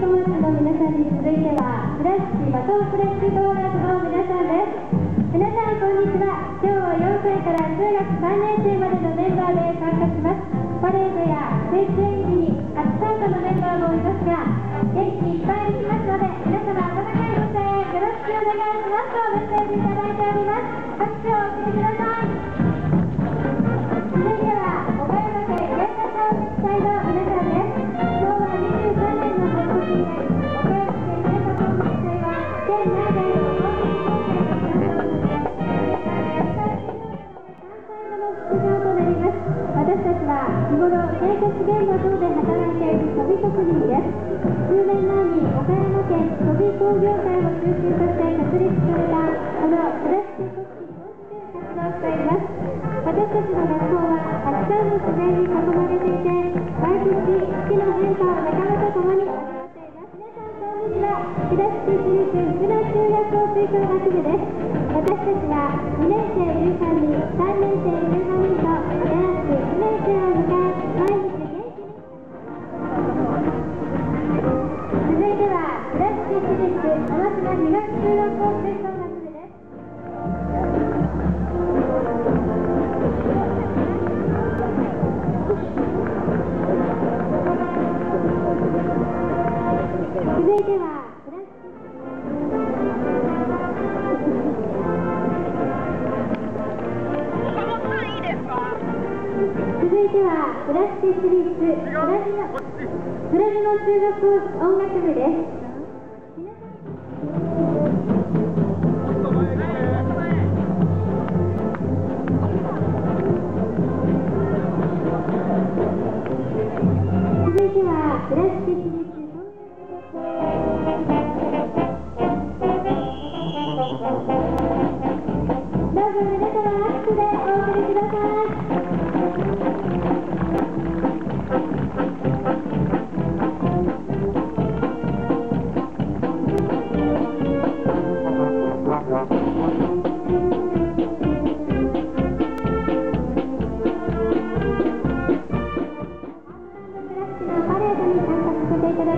トマッチの皆さんに続いては倉敷バトンフレッシュドーナツの皆さんです。皆さんこんにちは今日は4歳から中学3年生までのメンバーで参加します。パレードやステージ演技に初参加のメンバーもいます。が元気いっぱい現場等で働いている飛び職人です数年前に岡山県飛び工業会を中心として設立されたこのプラスチック組織として活動しています私たちの学校はたくさんの自然に囲まれていて毎年四季の変化を仲間と共に行っています皆さんこんにちは倉敷市立宇都中学校吹奏楽部です私たちは2年生続いては倉敷続いては倉敷市立倉島倉島中学音楽部です続いては倉敷市立どうぞ皆様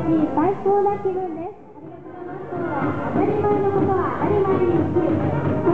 最高な気分ですありがとうございます。当たり前のことは当たり前に生きる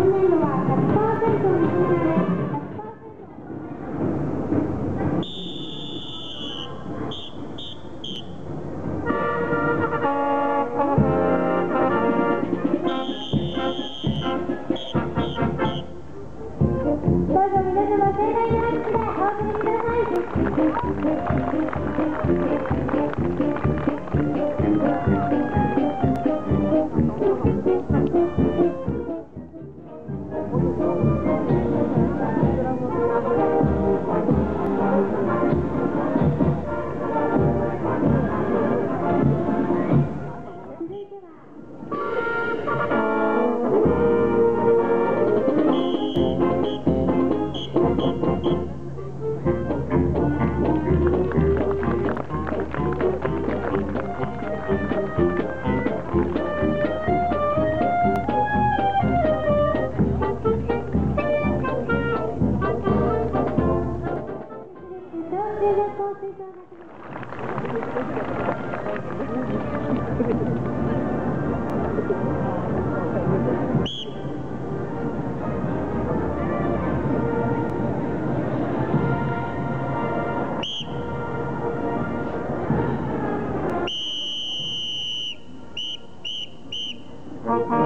続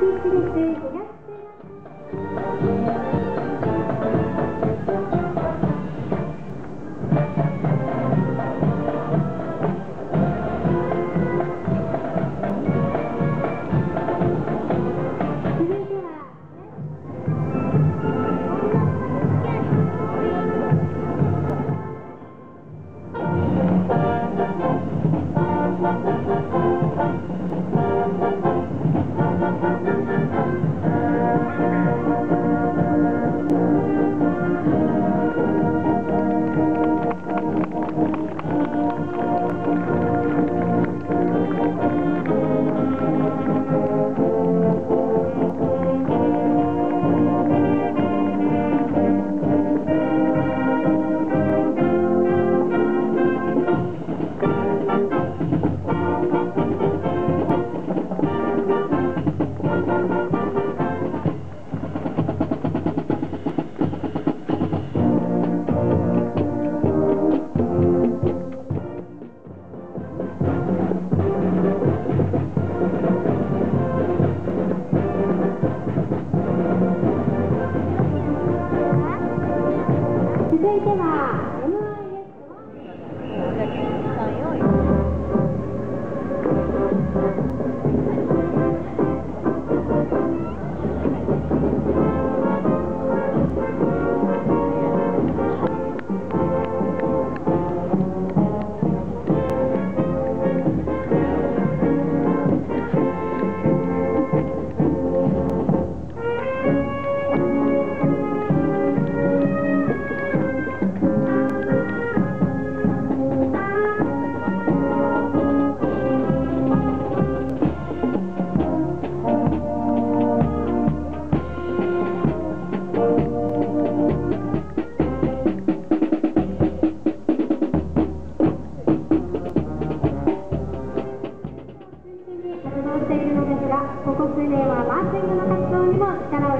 すいません。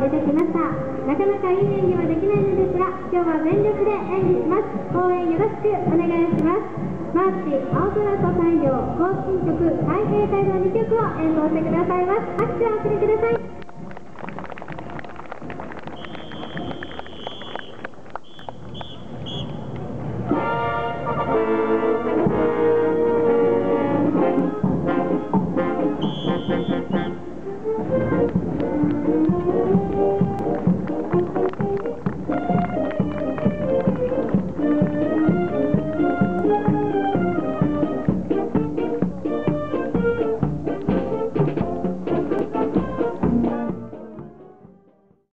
を入れてきました。なかなかいい演技はできないのですが、今日は全力で演技します。応援よろしくお願いします。マーチ、青空と太陽、行進曲、太平隊の2曲を演奏してくださいます。拍手をお送りください。